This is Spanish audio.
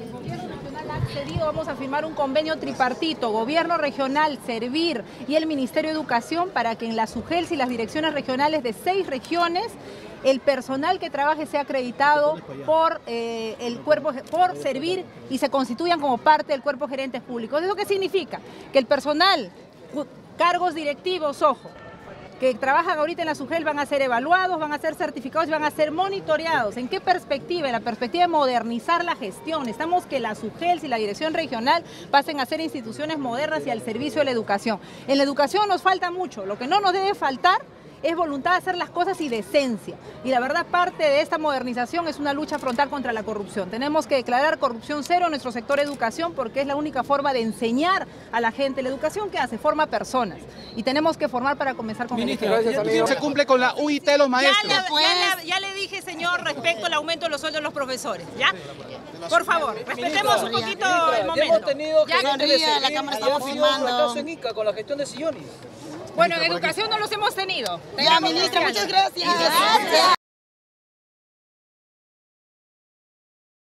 El gobierno regional ha accedido, vamos a firmar un convenio tripartito, gobierno regional, Servir y el Ministerio de Educación para que en las UGELS y las direcciones regionales de seis regiones el personal que trabaje sea acreditado por eh, el cuerpo por servir y se constituyan como parte del cuerpo gerentes públicos. ¿Eso qué significa? Que el personal, cargos directivos, ojo, que trabajan ahorita en la SUGEL van a ser evaluados, van a ser certificados y van a ser monitoreados. ¿En qué perspectiva? En la perspectiva de modernizar la gestión. Estamos que la SUGEL y la dirección regional pasen a ser instituciones modernas y al servicio de la educación. En la educación nos falta mucho. Lo que no nos debe faltar es voluntad de hacer las cosas y decencia. Y la verdad, parte de esta modernización es una lucha frontal contra la corrupción. Tenemos que declarar corrupción cero en nuestro sector educación porque es la única forma de enseñar a la gente. La educación que hace forma personas y tenemos que formar para comenzar con el Se cumple con la UIT de los maestros. Ya le, dije, señor, respecto al aumento de los sueldos de los profesores. ¿Ya? Por favor, respetemos un poquito el momento. Hemos tenido que la Cámara estamos firmando. con la gestión de sillones. Bueno, en educación no los hemos tenido. Ya, ministra, muchas gracias. gracias.